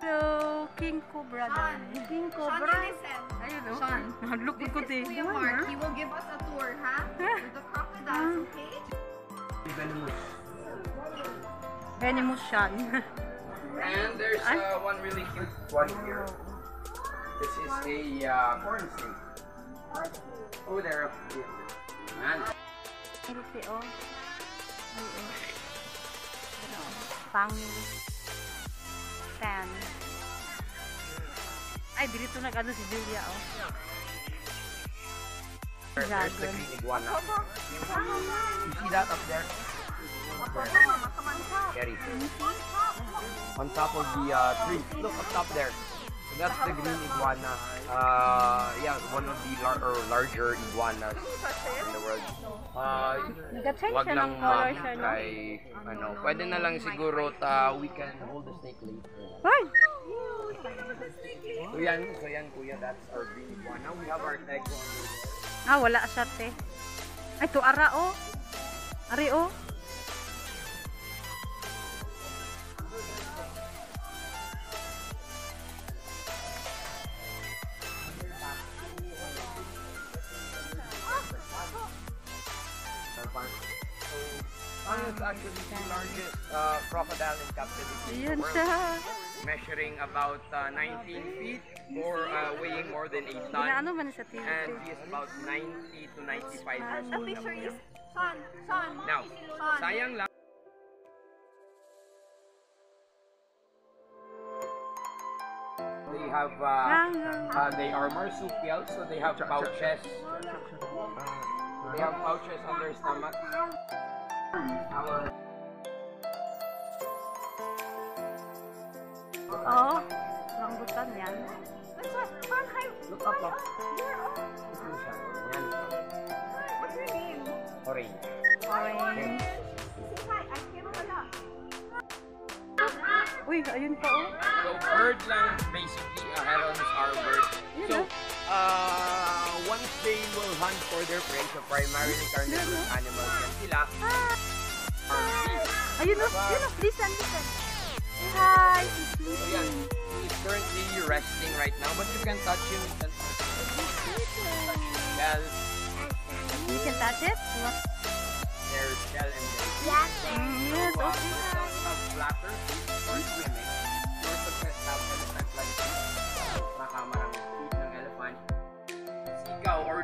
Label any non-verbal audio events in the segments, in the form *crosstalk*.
Hello, King Cobra. Sean. King Cobra. you listen. Ayun o. Sean. Look This ko is. Kuya Mark. He will give us a tour, ha? *laughs* With the crocodiles, okay? Venomous Sean. And there's uh, one really cute one here. This is a uh, corn snake. Oh, there. Man. Healthy oh. Ay, oh. Ano, 10. Ay, dito nag-ano si Julia oh. There- There's the green iguana. You see that up there? On top of the uh, tree. Look up top there. So that's the green iguana. Uh, yeah, one of the lar- or larger iguanas in the world. Uh, wag lang kay, ano, pwede na lang siguro ta, we can hold the snake later. Hoy! So yan, so yan kuya, that's our green iguana. We have our tag. Ah, wala siya te. Ay, to ara oh. Ari oh. Ano is actually the largest uh, crocodile in captivity in the world, measuring about uh, 19 feet or uh, weighing more than 8 tons. Ginaano man sa TV. And he is about 90 to 95 years The old. picture is Sean. Sean. Now, sayang lang. They have, uh, uh, they are marsupials, so they have pouches. They have pouches on their stomach. Oo. Rambutan yan. Look up, look. Here, oh. Ito siya. Yan. What's your name? Orange. Orange. Say hi. I came wala. Uy, ayun pa oh. So bird lang basically uh, herons are birds. So uh, once they will hunt for their prey, so primarily carnivorous animals yan sila. Bees. Ayun oh. Ayun oh. Listen, listen. Hi, So yan, he's currently resting right now, but you can touch him. You can touch You can touch it? their shell and their Mm, yes, uh, okay. have flatter feet for swimming. Tortoises have elephant-like feet. Nakamarang feet ng elephant.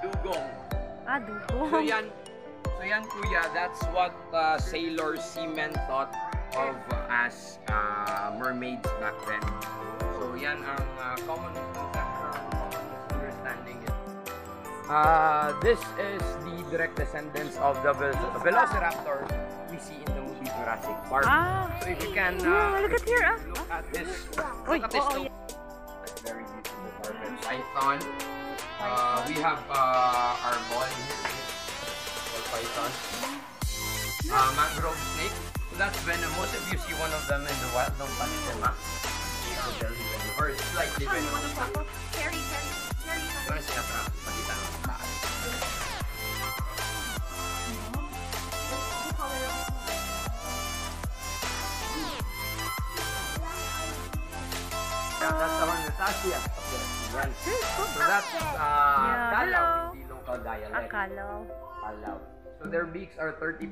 Dugong. Ah, So yan, so yan kuya, that's what uh, sailor seamen thought of uh, as uh, mermaids back then. So yan ang uh, common misunderstanding. Uh, this is the direct descendants of the vel- velociraptor we see in the movie Jurassic Park. Ah. So if you can uh, Ah, look at here, ah. look at this, look at this too. yeah. Very beautiful carpet. Python. Uh, we have uh, our ball here. Ball python. Uh, mangrove snake. That's venomous. If you see one of them in the wild, don't touch them. Are very venomous. Or slightly you want venomous. Carry, carry. Pakita taas. That's the one Natasha. Yan. So that's uh, Yeah, Kalaw the local dialect. Akala. Kalaw. So their beaks are 30%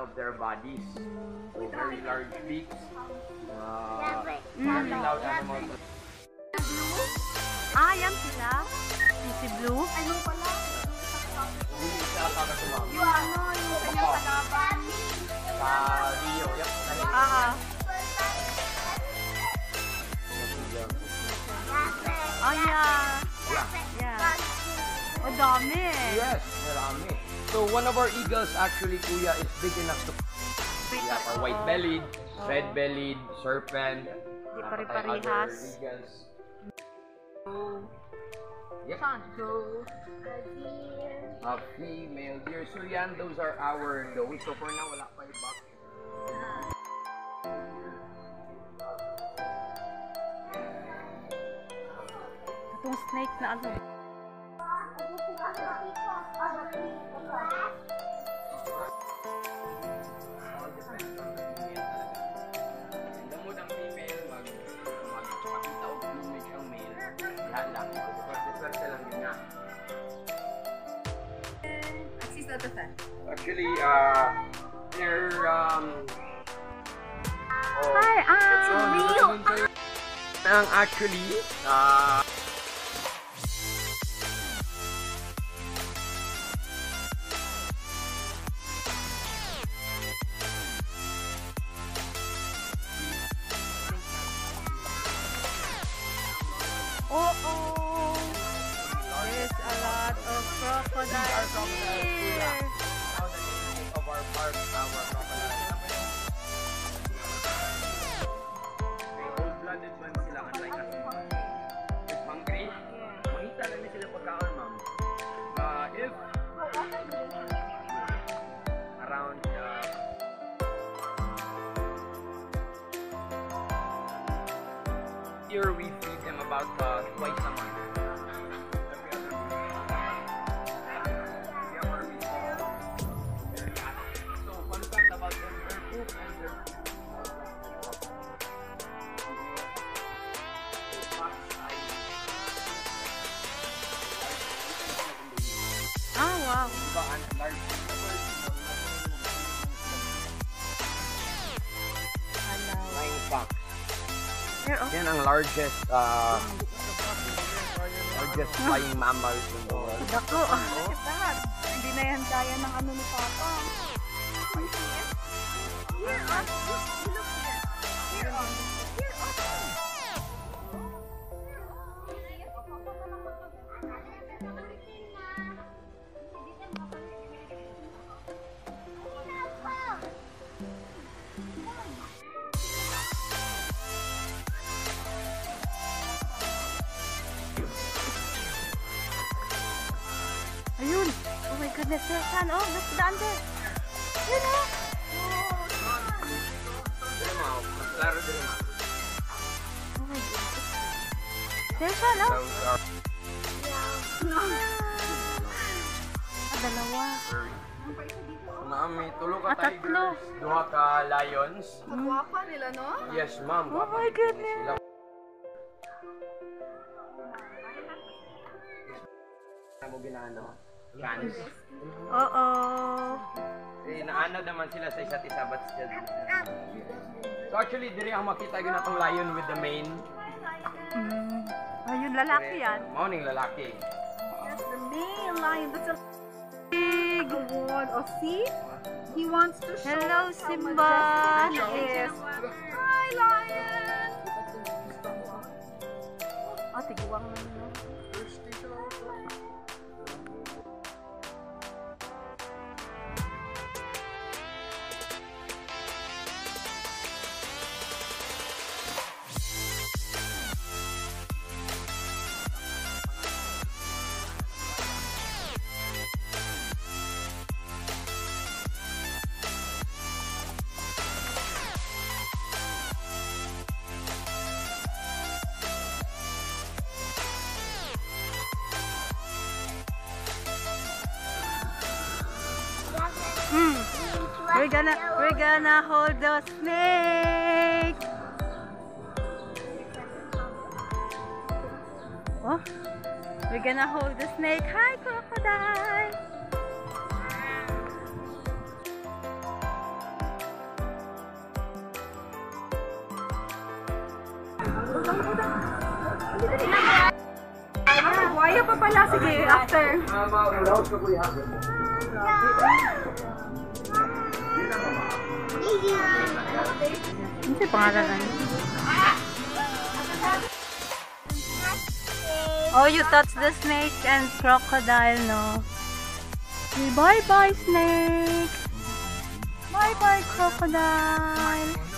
of their bodies. So very large beaks. Uh, very loud animals. Ah, yan sila. Si Blue. Ano pala? Hindi siya kakasumam. Yung ano, yung kanyang kalaban. Sa Rio. Yep. Ah, ah, yeah. Yeah. Yeah. O, dami. Yes, marami. So one of our eagles actually, kuya, is big enough to we have our white-bellied, red-bellied, serpent, Di eagles. Yep. Sean. A female deer. So yan, those are our does. So for now, wala pa yung box. Itong snake na ano. Gamot ang female, mag, mag, Swerte lang. Swerte lang yun nga. She's not a fan. Actually, uh, they're, um... oh, Hi, ah. real. Ang actually, uh, crocodiles Here, oh. Yan ang largest uh, largest flying mammals in the world. Dako. Ah, Hindi na yan kaya ng ano ni Papa. Here, mo. Oh my goodness. There's one. Oh. Those are Ah, dalawa. Mami, tulo ka Ah, tatlo. tigers, duha ka lions. Ang gwapa nila, no? Yes, ma'am. Oh my goodness. Sila. Ano mo ginano? Fans. Oo. Eh, naano naman sila sa isa't isa, but still. So actually, diri ang makita yun atong lion with the mane. Mm. Ayun, lalaki yan. Morning lalaki. That's the main lion. That's a big one. Oh, see? He wants to show Hello, Simba. Yes. Hi, lion! We're gonna we're gonna hold the snake. Oh, we're gonna hold the snake. Hi, crocodile. Ah, buhaya pa pala. Sige, after. Ano si pangalan na? Oh, you touch the snake and crocodile, no? Bye-bye, snake. Bye-bye, crocodile.